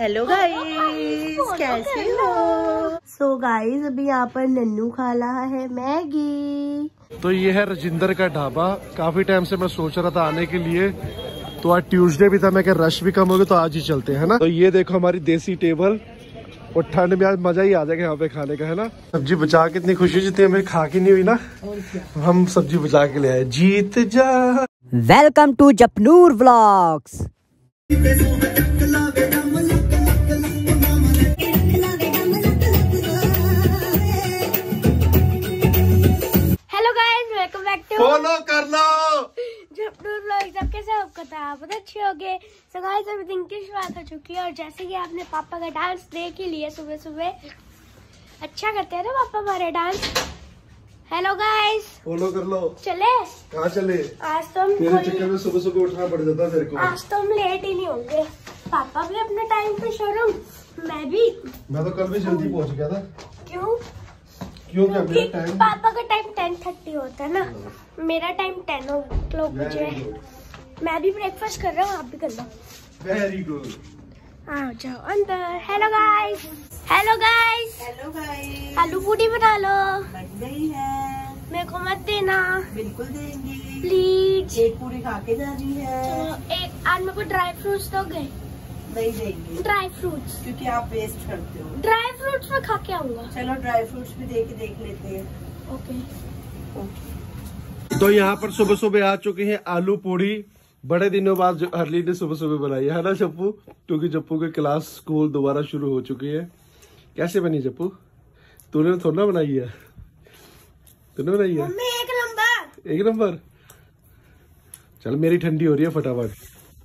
Hello guys कैसे हो? सो so guys अभी यहाँ पर नन्नू खा रहा है मैगी। तो ये है रजिंदर का ढाबा। काफ़ी टाइम से मैं सोच रहा था आने के लिए। तो आज ट्यूसडे भी था मैं क्या रश भी कम हो गया तो आज ही चलते हैं ना? तो ये देखो हमारी देसी टेबल और ठंड में आज मज़ा ही आ जाएगा यहाँ पे खाने का है ना? सब्ज़ी बचा के इतनी खुशी जितनी हमें खा के नहीं हुई ना? हम सब्ज़ी बचा के ले आए। जीत जा। Welcome to Japnoor vlogs so guys अभी दिन की शुरुआत हो चुकी है? और जैसे कि आपने पापा का डांस देख ही लिया सुबह सुबह अच्छा करते हैं ना पापा हमारे डांस हेलो गाइस फॉलो कर लो। चले? कहाँ चले? आज तो हम तेरे चक्कर में सुबह सुबह उठना पड़ जाता है मेरे को। आज तो हम लेट ही नहीं होंगे। पापा भी अपने टाइम पे शोरूम मैं भी। मैं तो कल भी जल्दी पहुँच गया था। क्यों? क्यों क्या मेरा टाइम पापा का टाइम टेन थर्टी होता है ना। मेरा टाइम टेन ओ क्लॉक बजे है मैं भी ब्रेकफास्ट कर रहा हूँ आप भी कर लो। वेरी गुड आ जाओ अंदर। Hello guys hello guys hello guys आलू पूरी बना लो। बन गई है। मेरे को मत देना। बिल्कुल देंगे। प्लीज़ एक पूरी खा के जा रही है। चलो एक आज मेरे को ड्राई फ्रूट्स दोगे नहीं देंगे। ड्राई फ्रूट्स क्योंकि आप वेस्ट करते हो। ड्राई फ्रूट्स में खा के आऊँगा। चलो ड्राई फ्रूट्स भी दे के देख लेते हैं। ओके तो यहाँ पर सुबह सुबह आ चुके हैं आलू पूड़ी। बड़े दिनों बाद जो हरली ने सुबह सुबह बनाई है ना जप्पू क्योंकि जप्पू की क्लास स्कूल दोबारा शुरू हो चुकी है। कैसे बनी जप्पू तूने थोड़ा ना बनाई है। तूने बनाई है? मम्मी एक नंबर। एक नंबर? चल मेरी ठंडी हो रही है फटाफट।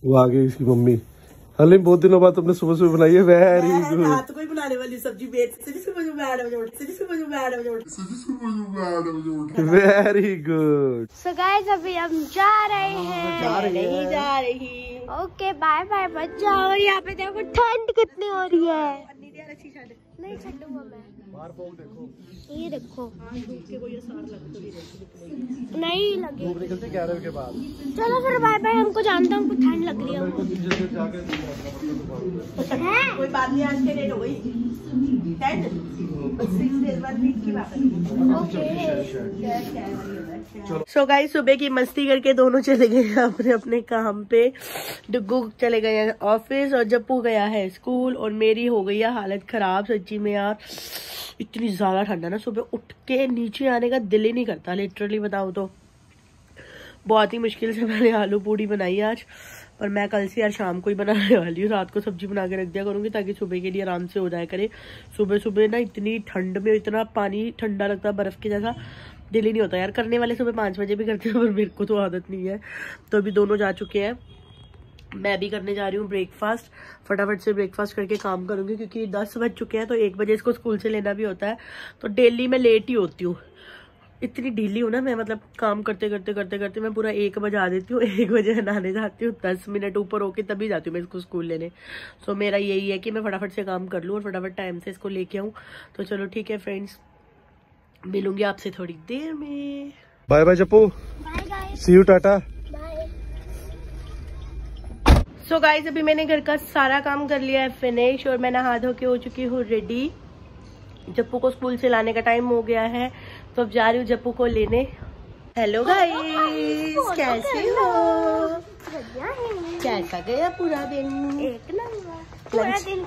वो आ गई इसकी मम्मी। हरली बहुत दिनों बाद तुमने सुबह सुबह बनाई है। वेरी गुड ही बनाने वाली सब्ज़ी वेरी गुड सो गाइस अभी हम जा रहे हैं जा नहीं जा रही। ओके बाय बाय मत जाओ यहाँ पे देखो ठंड कितनी हो रही है। नहीं छूँगा मैं ये देखो नहीं लगे निकलती ग्यारह के बाद चलो फिर बाय बाय हमको जानता हूँ हमको ठंड लग रही है कोई बात नहीं आज के डेट हो गई। टेन बस सिक्स डेज़ बाद वीक की बात सो गाइस सुबह की मस्ती करके दोनों चले गए अपने अपने काम पे। डुगू चले गए हैं ऑफ़िस और जप्पू गया है स्कूल और मेरी हो गई है हालत खराब सच्ची में यार। इतनी ज़्यादा ठंड ना, सुबह उठ के नीचे आने का दिल ही नहीं करता लिटरली बताओ तो। बहुत ही मुश्किल से मैंने आलू पूड़ी बनाई आज पर मैं कल से यार शाम को ही बनाने वाली हूँ, रात को सब्ज़ी बना के रख दिया करूँगी ताकि सुबह के लिए आराम से हो जाए करे। सुबह सुबह ना इतनी ठंड में, इतना पानी ठंडा लगता है बर्फ़ के जैसा ही नहीं होता यार। करने वाले सुबह पाँच बजे भी करते हैं, पर मेरे को तो आदत नहीं है। तो अभी दोनों जा चुके हैं। मैं भी करने जा रही हूँ ब्रेकफास्ट फटाफट से ब्रेकफास्ट करके काम करूँगी, क्योंकि दस बज चुके हैं तो एक बजे इसको स्कूल से लेना भी होता है। तो डेली मैं लेट ही होती हूँ। इतनी ढीली हूँ ना मैं मतलब काम करते करते करते करते मैं पूरा एक बजे आ देती हूँ। एक बजे नहाने जाती हूँ, दस मिनट ऊपर होके तभी जाती हूँ मैं इसको स्कूल लेने। तो मेरा यही है कि मैं फटाफट से काम कर लूँ और फटाफट टाइम से इसको लेके आऊँ। तो चलो ठीक है फ्रेंड्स मिलूँगी आपसे थोड़ी देर में। Bye bye Jappu bye guys see you tata so guys अभी मैंने घर का सारा काम कर लिया है फिनिश और मैं नहा धो के हो चुकी हूँ रेडी जप्पू को स्कूल से लाने का टाइम हो गया है। तो अब जा रही हूँ जप्पू को लेने। हेलो गाइस कैसे हो? कैसा गया पूरा दिन? एक नंबर। पूरा दिन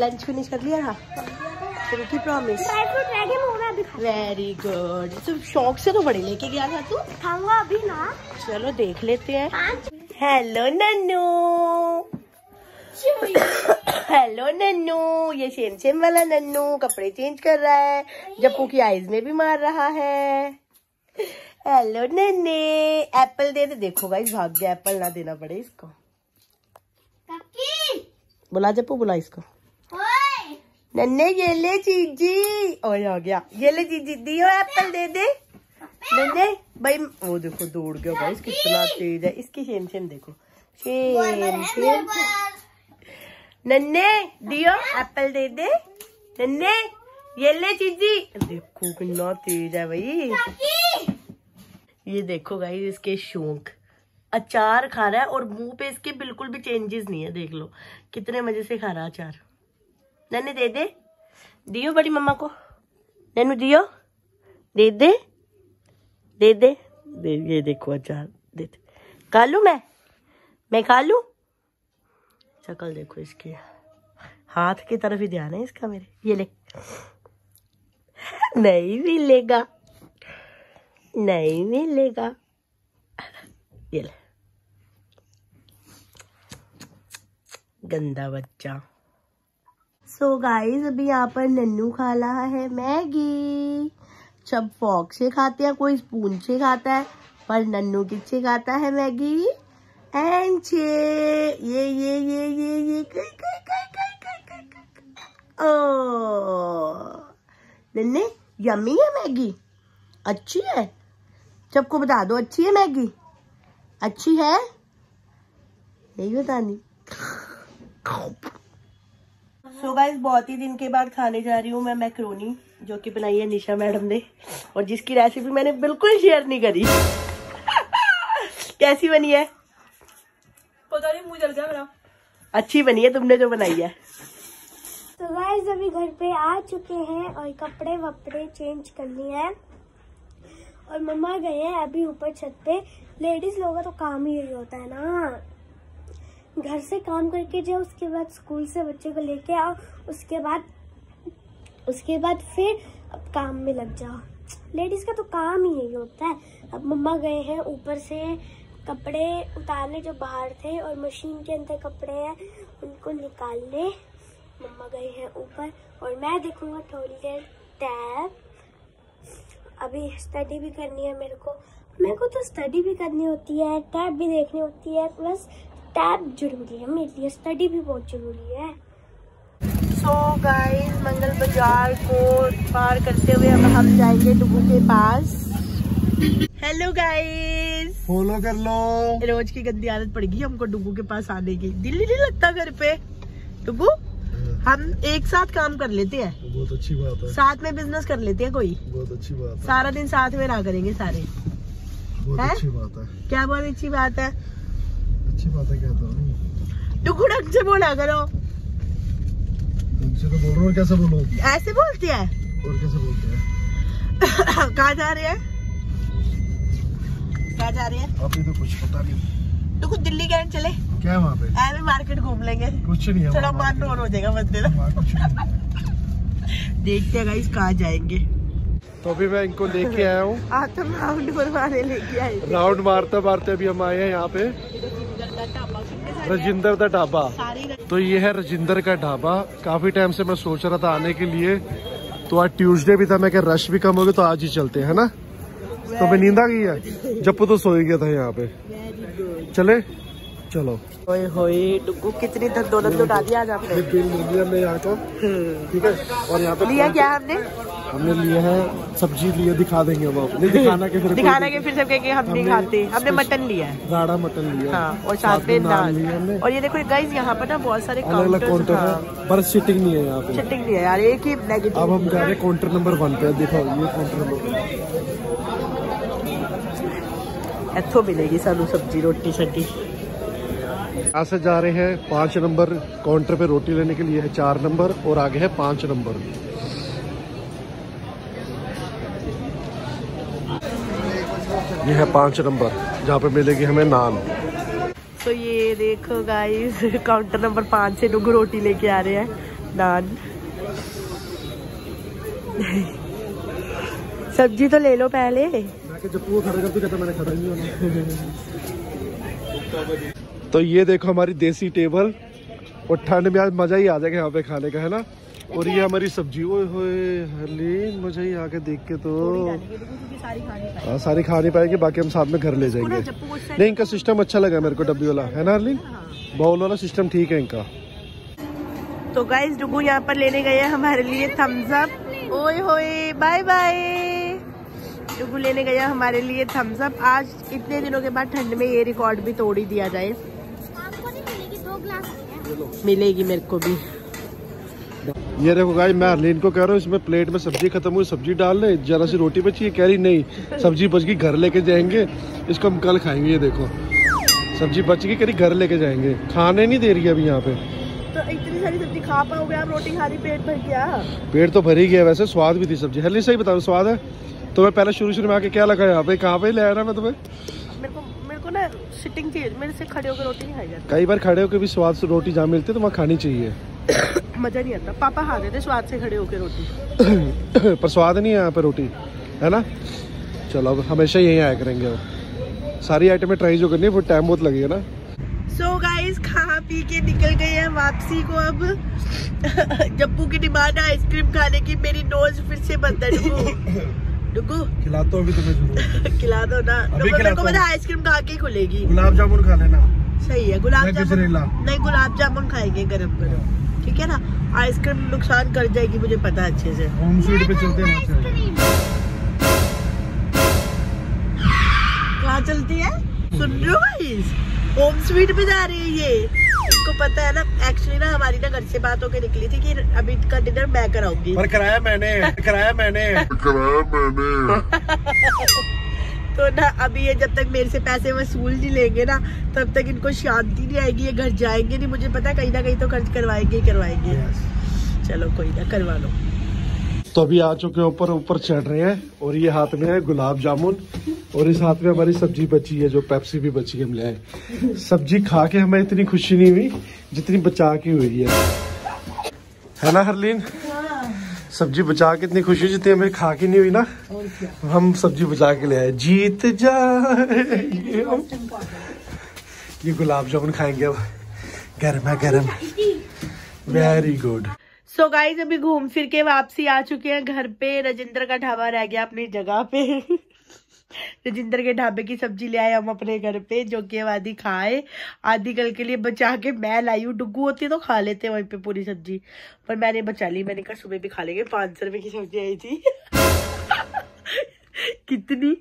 लंच फिनिश कर लिया? था प्रॉमिस वेरी गुड तो शौक से तो बड़े लेके गया था तू? खाऊँगा अभी ना। चलो देख लेते हैं। हेलो नन्नू। हेलो नन्नू। ये शेम शेम वाला नन्नू कपड़े चेंज कर रहा है। जप्पू की आईज में भी मार रहा है। हेलो नन्ने। एप्पल दे दे। देखो भाई भाग गया। एप्पल ना देना पड़े इसको। बुला जप्पू बुला इसको। नन्ने ये ले चीजी और आ गया। ये ले चीजी दियो एप्पल दे दे। नन्ने भाई वो देखो दौड़ गया गाइस कितना तेज है। इसकी शेम शेम देखो। Shame shame. नन्ने दियो एप्पल दे दे। नन्ने ये ले चीजी देखो कितना तेज है भाई। ये देखो गाइस इसके शौक। अचार खा रहा है और मुँह पे इसके बिल्कुल भी चेंजेस नहीं है देख लो। कितने मज़े से खा रहा है अचार। नन्ने दे दे। दियो बड़ी मम्मा को। नन्नू दियो। दे दे। दे दे। दे, ये देखो अचार। दे दे। खा लू मैं? मैं खा लू? शक्ल देखो इसकी। हाथ की तरफ़ ही ध्यान है इसका मेरे। ये ले। नहीं मिलेगा। नहीं मिलेगा। ये ले। गंदा बच्चा। सो गाइस अभी यहाँ पर नन्नू खा रहा है मैगी। सब फॉक से खाते हैं, कोई स्पून से खाता है, पर नन्नू किससे खाता है मैगी? एंचे ये ये ये ये ये, कई कई कई कई कई कई ओ, नन्ने, यम्मी है मैगी? अच्छी है? सबको बता दो, अच्छी है मैगी? अच्छी है? नहीं बतानी। सो गाइस बहुत ही दिन के बाद खाने जा रही हूँ मैं मैक्रोनी जो कि बनाई है निशा मैडम ने। और जिसकी रेसिपी मैंने बिल्कुल शेयर नहीं करी। कैसी बनी है? पता नहीं मुँह जल गया मेरा। अच्छी बनी है तुमने जो बनाई है। तो गाइस अभी घर पे आ चुके हैं और कपड़े वपड़े चेंज कर लिए हैं। और मम्मा गए हैं अभी ऊपर छत पे। लेडीज़ लोगों का तो काम ही यही होता है ना। घर से काम करके जाओ, उसके बाद स्कूल से बच्चे को लेके आओ, उसके बाद उसके बाद फिर अब काम में लग जाओ। लेडीज़ का तो काम ही यही होता है। अब मम्मा गए हैं ऊपर से, कपड़े उतारने जो बाहर थे और मशीन के अंदर कपड़े हैं, उनको निकालने मम्मा गए हैं ऊपर। और मैं देखूँगा थोड़ी देर टैब। अभी स्टडी भी करनी है मेरे को। मेरे को तो स्टडी भी करनी होती है, टैब भी देखनी होती है, बस टैब ज़रूरी है मेरे लिए स्टडी भी बहुत ज़रूरी है। सो so गाइस मंगल बाज़ार को पार करते हुए अब हम जाएँगे डुगू के पास। हेलो गाइस फॉलो कर लो। रोज की गंदी आदत पड़ गई हमको डुगू के पास आने की। दिल ही नहीं लगता घर पे। डुगू हम एक साथ काम कर लेते हैं। बहुत अच्छी बात है। साथ में बिज़नेस कर लेते हैं कोई? बहुत अच्छी बात है। सारा दिन साथ में ना करेंगे सारे। बहुत हैं? अच्छी बात है। क्या बहुत अच्छी बात है? अच्छी बात है हूँ। डुगू ढंग से बोला करो। तुमसे तो बोल रहा हूँ कैसे बोलो? ऐसे बोलती है? और कैसे बोलते हैं? कहाँ जा रहे हैं? कहाँ जा रहे हैं? अभी तो कुछ पता नहीं। डुगू दिल्ली गए चले। क्या है वहाँ पे? ऐसे मार्केट घूम लेंगे। कुछ नहीं है थोड़ा मन हो जाएगा बंदे कुछ। देखते हैं गाइस कहाँ जाएँगे। तो अभी मैं इनको लेके आया हूँ। आतम राउंड बनवाने लेके राउंड मारते मारते अभी हम आए हैं यहाँ पे। रजिंदर दा ढाबा। तो ये है रजिंदर का ढाबा। काफ़ी टाइम से मैं सोच रहा था आने के लिए। तो आज ट्यूसडे भी था मैं क्या रश भी कम हो गया तो आज ही चलते हैं ना? तो मैं नींद आ गई है? जब तो सो गया था यहाँ पे। चले? चलो। कितनी धन दौलत लुटा दिया आज आपने। बिल लिया हमने यहाँ का ठीक है? और यहाँ पे लिया क्या हमने हमने लिए है सब्ज़ी लिए दिखा देंगे हम नहीं दिखाना के फिर दिखाना के फिर सब कहेंगे हम नहीं खाते हमने मटन लिया है। गाढ़ा मटन लिया हाँ, और साथ में दाल। और ये देखो गाइस यहाँ पर ना बहुत सारे काउंटर है पर सिटिंग नहीं है यहाँ पे। सिटिंग नहीं है यार एक ही नेगेटिव अब हम जा रहे हैं काउंटर नंबर वन पे। देखो ये काउंटर नंबर इतों मिलेगी सानू सब्ज़ी रोटी सब्ज़ी। यहाँ से जा रहे हैं पाँच नंबर काउंटर पे रोटी लेने के लिए है चार नंबर और आगे है पाँच नंबर। ये है पाँच नंबर जहाँ पे मिलेगी हमें नान। तो ये देखो गाइस काउंटर नंबर पाँच से लोग रोटी लेके आ रहे हैं नान। सब्ज़ी तो ले लो पहले। जब वो खड़ा करती कहता मैंने खड़ा नहीं होना। तो ये देखो हमारी देसी टेबल और ठंड में आज मज़ा ही आ जाएगा यहाँ पे खाने का है ना? और ये हमारी सब्ज़ी हरलीन मज़ा ही आके देख के तो। हाँ सारी खा नहीं पाएँगे बाकी हम साथ में घर ले जाएँगे। नहीं इनका सिस्टम अच्छा लगा मेरे को डब्बी वाला। है ना हरलीन? बाउल वाला सिस्टम ठीक है इनका। तो गाइस डुगू यहाँ पर लेने गए हैं हमारे लिए थम्स अप ओए होए बाय बाय डुगू लेने गया हमारे लिए थम्स अप आज इतने दिनों के बाद ठंड में ये रिकॉर्ड भी तोड़ ही दिया जाए। मिलेगी मेरे को भी। ये देखो गाइस मैं हरलीन को कह रहा हूँ इसमें प्लेट में सब्ज़ी खत्म हुई सब्ज़ी डाल ले जरा सी रोटी बची है कह रही नहीं सब्ज़ी बच गई घर लेके जाएँगे। इसको हम कल खाएँगे ये देखो। सब्ज़ी बच गई करी घर लेके जाएँगे। खाने नहीं दे रही है अभी यहाँ पे। तो इतनी सारी सब्ज़ी खा पाओगे आप? रोटी खा रही पेट भर गया। पेट तो भर ही गया वैसे स्वाद भी थी सब्ज़ी। हल्ली सही बताओ स्वाद है? तो मैं पहले शुरू शुरू में आके क्या लगा यहाँ पे? कहाँ पे ले आया मैं तुम्हें? ना सिटिंग चाहिए मेरे से खड़े होकर रोटी नहीं खाई जाती कई बार खड़े होकर भी स्वाद से रोटी जहाँ मिलती है तो वहाँ खानी चाहिए मज़ा नहीं आता पापा खाते थे स्वाद से खड़े होकर रोटी पर स्वाद नहीं है यहाँ पे रोटी है ना चलो अब हमेशा यहीं आया करेंगे अब सारी आइटमें ट्राई जो करनी है वो टाइम बहुत लगेगा ना सो गाइस खा पी के निकल गए हैं वापसी को अब जप्पू की डिमांड है आइसक्रीम खाने की मेरी नोज़ फिर से बंद है डुगू खिलाता अभी तुम्हें खिला दो ना। अभी को। आइसक्रीम खा के खुलेगी। गुलाब जामुन खा लेना। सही है गुलाब जामुन नहीं गुलाब जामुन खाएँगे गरम गरम। ठीक है ना? आइसक्रीम नुकसान कर जाएगी मुझे पता है अच्छे से। होम स्वीट पे चलते हैं कहाँ चलती है? सुन रहे हो गाइस? होम स्वीट पे जा रही है ये। इनको पता है ना एक्चुअली ना हमारी ना घर से बात होकर निकली थी कि अभी का डिनर मैं कराऊँगी। पर कराया मैंने कराया मैंने। कराया मैंने। तो ना अभी ये जब तक मेरे से पैसे वसूल नहीं लेंगे ना तब तक इनको शांति नहीं आएगी ये घर जाएँगे नहीं मुझे पता कहीं ना कहीं तो खर्च करवाएँगे ही करवाएँगे। चलो कोई ना करवा लो। तो अभी आ चुके हैं ऊपर ऊपर चढ़ रहे हैं और ये हाथ में है गुलाब जामुन और इस हाथ में हमारी सब्ज़ी बची है जो पेप्सी भी बची है हम ले आए। सब्ज़ी खा के हमें इतनी खुशी नहीं हुई जितनी बचा के हुई है। है ना हरलीन? सब्ज़ी बचा के इतनी खुशी जितनी हमें खा के नहीं हुई ना हम सब्ज़ी बचा के ले आए। जीत जा ये गुलाब जामुन खाएँगे अब। गर्म है गर्म वेरी गुड सो गाइस अभी घूम फिर के वापसी आ चुके हैं घर पे। राजेंद्र का ढाबा रह गया अपनी जगह पे। राजेंद्र के ढाबे की सब्ज़ी ले आए हम अपने घर पे, जो कि अब आधी खाए। आधी कल के लिए बचा के मैं लाई हूँ। डुगू होती तो खा लेते वहीं पे पूरी सब्ज़ी। पर मैंने बचा ली, मैंने कहा सुबह भी खा लेंगे। पाँच सौ रुपए की सब्ज़ी आई थी। कितनी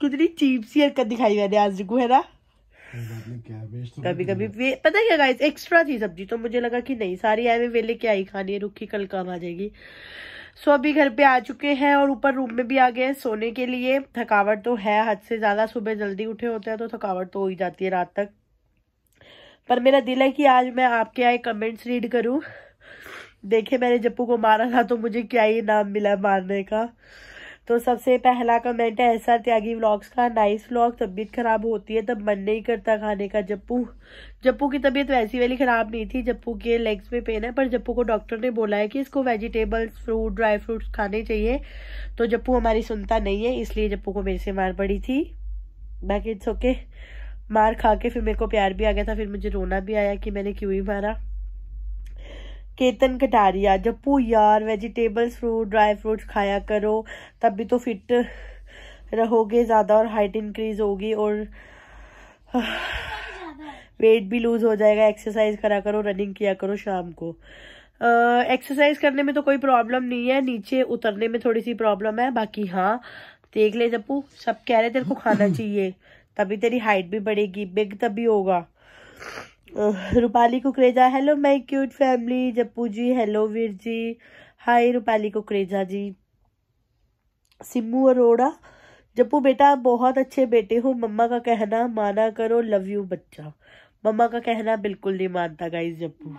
कितनी चीप सी हरकत दिखाई मैंने आज, डुगू, है ना? कभी कभी पता क्या गाइस एक्स्ट्रा थी सब्ज़ी तो मुझे लगा कि नहीं सारी आए में वेले क्या ही खानी है रुखी कल काम आ जाएगी। सो अभी घर पे आ चुके हैं और ऊपर रूम में भी आ गए हैं सोने के लिए। थकावट तो है हद से ज़्यादा सुबह जल्दी उठे होते हैं तो थकावट तो हो ही जाती है रात तक। पर मेरा दिल है कि आज मैं आपके आए कमेंट्स रीड करूँ। देखे मैंने जप्पू को मारा था तो मुझे क्या ही नाम मिला मारने का। तो सबसे पहला कमेंट है, ऐसा त्यागी व्लॉग्स का नाइस व्लॉग तबीयत खराब होती है, तब मन नहीं करता खाने का। जप्पू जप्पू की तबीयत वैसी वाली खराब नहीं थी, जप्पू के लेग्स में पेन है, पर जप्पू को डॉक्टर ने बोला है कि इसको वेजिटेबल्स फ्रूट ड्राई फ्रूट्स खाने चाहिए। तो जप्पू हमारी सुनता नहीं है, इसलिए जप्पू को मेरे से मार पड़ी थी। बाकी इट्स ओके मार खा के फिर मेरे को प्यार भी आ गया था, फिर मुझे रोना भी आया कि मैंने क्यों ही मारा। केतन कटारिया जप्पू यार वेजिटेबल्स फ्रूट ड्राई फ्रूट्स खाया करो तब भी तो फिट रहोगे ज़्यादा और हाइट इंक्रीज होगी और वेट भी लूज हो जाएगा। एक्सरसाइज करा करो रनिंग किया करो शाम को। एक्सरसाइज करने में तो कोई प्रॉब्लम नहीं है। नीचे उतरने में थोड़ी सी प्रॉब्लम है। बाकी हाँ देख ले जप्पू, सब कह रहे तेरे को खाना चाहिए, तभी तेरी हाइट भी बढ़ेगी बिग तभी होगा। Rupali Kukreja hello my cute family Jappu ji hello Veer ji. Hi Rupali Kukreja ji. Simu Arora Jappu बेटा बहुत अच्छे बेटे हो मम्मा का कहना माना करो लव यू बच्चा। मम्मा का कहना बिल्कुल नहीं मानता गाइस जप्पू।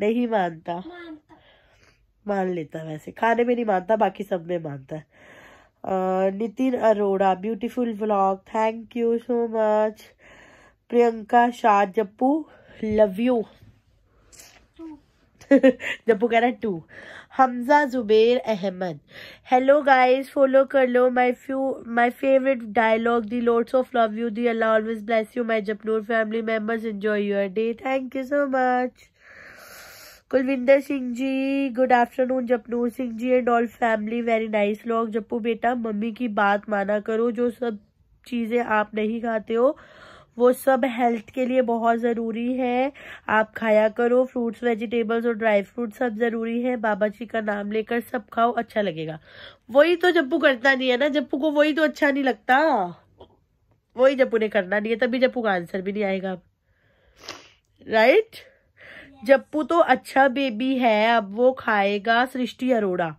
नहीं मानता। मान लेता वैसे। खाने में नहीं मानता बाकी सब में मानता है। Nitin Arora beautiful vlog thank you so much Priyanka Shah Jappu love you Jappu कह रहा है to Hamza Zubair Ahmed. Hello guys follow कर लो. My few my favourite dialogue the lords of love you the Allah always bless you my Japnoor family members enjoy your day thank you so much Kulwinder Singh ji good afternoon Japnoor Singh ji and all family very nice vlog Jappu बेटा mummy की बात माना करो, जो सब चीज़ें आप नहीं खाते हो वो सब हेल्थ के लिए बहुत ज़रूरी है। आप खाया करो फ्रूट्स वेजिटेबल्स और ड्राई फ्रूट सब ज़रूरी है। बाबा जी का नाम लेकर सब खाओ अच्छा लगेगा। वही तो जप्पू करता नहीं है ना जप्पू को वही तो अच्छा नहीं लगता। वही जप्पू ने करना नहीं है तभी जप्पू का आंसर भी नहीं आएगा राइट right? जप्पू तो अच्छा बेबी है अब वो खाएगा सृष्टि अरोड़ा।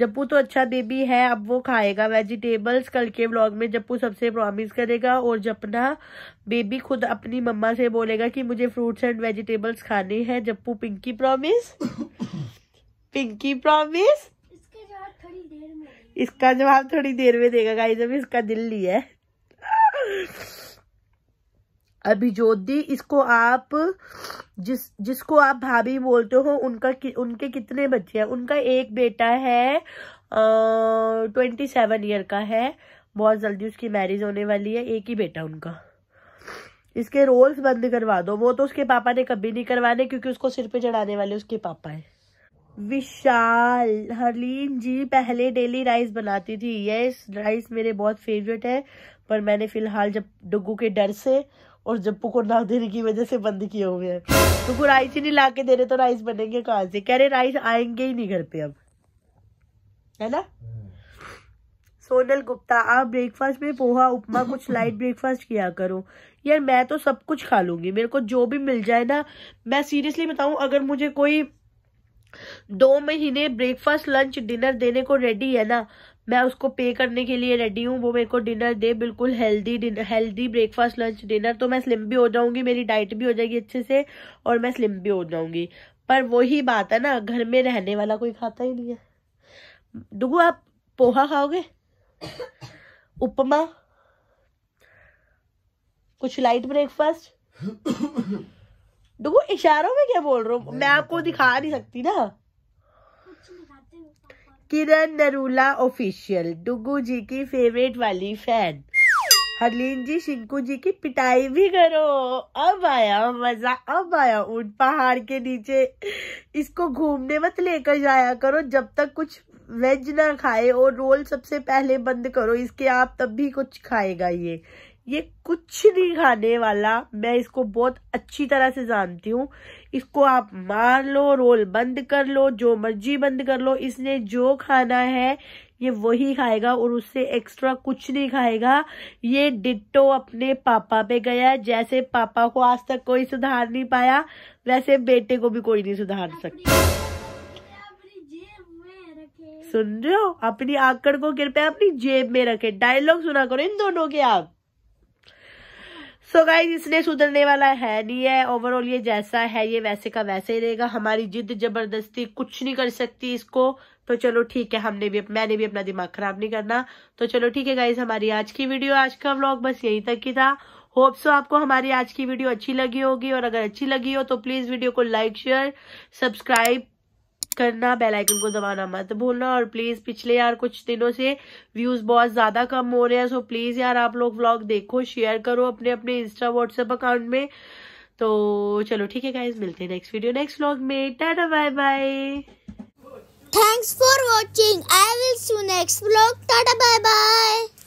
जप्पू तो अच्छा बेबी है अब वो खाएगा वेजिटेबल्स कल के व्लॉग में जप्पू सबसे प्रॉमिस करेगा और जपना बेबी खुद अपनी मम्मा से बोलेगा कि मुझे फ्रूट्स एंड वेजिटेबल्स खाने हैं Jappu pinky promise pinky promise इसके जवाब थोड़ी देर में इसका जवाब थोड़ी देर में देगा गाइस अभी इसका दिल नहीं है। अभी ज्योति इसको आप जिस जिसको आप भाभी बोलते हो उनका कि, उनके कितने बच्चे हैं? उनका एक बेटा है ट्वेंटी सेवन ईयर का है। बहुत जल्दी उसकी मैरिज होने वाली है। एक ही बेटा उनका। इसके रोल्स बंद करवा दो। वो तो उसके पापा ने कभी नहीं करवाने क्योंकि उसको सिर पे चढ़ाने वाले उसके पापा है। विशाल हरलीन जी पहले डेली राइस बनाती थी। यस राइस मेरे बहुत फेवरेट है पर मैंने फ़िलहाल जब डुगू के डर से और जप्पू को ना देने की वजह से बंद किए हुए हैं डुगू राइस ही नहीं ला के दे रहे तो राइस बनेंगे कहाँ से? कह रहे राइस आएँगे ही नहीं घर पे अब। है ना? सोनल गुप्ता, आप ब्रेकफास्ट में पोहा, उपमा, कुछ लाइट ब्रेकफास्ट किया करो। यार, मैं तो सब कुछ खा लूँगी। मेरे को जो भी मिल जाए ना, मैं सीरियसली बताऊँ, अगर मुझे कोई दो महीने ब्रेकफास्ट लंच डिनर देने को रेडी है ना मैं उसको पे करने के लिए रेडी हूँ। वो मेरे को डिनर दे बिल्कुल healthy healthy breakfast lunch dinner तो मैं स्लिम भी हो जाऊँगी मेरी डाइट भी हो जाएगी अच्छे से और मैं स्लिम भी हो जाऊँगी। पर वही बात है ना घर में रहने वाला कोई खाता ही नहीं है। डुगू आप पोहा खाओगे? उपमा? कुछ लाइट ब्रेकफास्ट डुगू इशारों में क्या बोल रहा हूँ? मैं आपको दिखा नहीं सकती ना कुछ नहीं खाते हैं पापा किरण नरूला ऑफिशियल, डुगू जी की फेवरेट वाली फ़ैन हरलीन जी, शिंकू जी की पिटाई भी करो। अब आया मज़ा, अब आया उन पहाड़ के नीचे। इसको घूमने मत लेकर जाया करो, जब तक कुछ वेज ना खाए और रोल सबसे पहले बंद करो, इसके आप तब भी कुछ खाएगा ये। ये कुछ नहीं खाने वाला। मैं इसको बहुत अच्छी तरह से जानती हूँ। इसको आप मार लो रोल बंद कर लो जो मर्ज़ी बंद कर लो। इसने जो खाना है ये वही खाएगा और उससे एक्स्ट्रा कुछ नहीं खाएगा। ये डिट्टो अपने पापा पे गया है। जैसे पापा को आज तक कोई सुधार नहीं पाया वैसे बेटे को भी कोई नहीं सुधार सकता। सुन रहे हो? अपनी आकड़ को कृपया अपनी जेब में रखे। डायलॉग सुना करो इन दोनों के आप। सो गाइज़ इसने सुधरने वाला है नहीं है। ओवरऑल ये जैसा है, ये वैसे का वैसे ही रहेगा। हमारी जिद ज़बरदस्ती कुछ नहीं कर सकती इसको। तो चलो, ठीक है, हमने भी मैंने भी अपना दिमाग खराब नहीं करना। तो चलो, ठीक है गाइज़ हमारी आज की वीडियो, आज का व्लॉग बस यहीं तक ही था। होप सो आपको हमारी आज की वीडियो अच्छी लगी होगी। और अगर अच्छी लगी हो तो प्लीज़ वीडियो को लाइक शेयर सब्सक्राइब करना बेल आइकन को दबाना मत भूलना और प्लीज़ पिछले यार कुछ दिनों से व्यूज़ बहुत ज़्यादा कम हो रहे हैं सो प्लीज़ यार आप लोग व्लॉग देखो शेयर करो अपने अपने इंस्टा व्हाट्सएप अकाउंट में तो चलो ठीक है गाइज़ मिलते हैं नेक्स्ट वीडियो नेक्स्ट व्लॉग में tata bye bye for watching. I will see you next vlog. Tata, bye bye.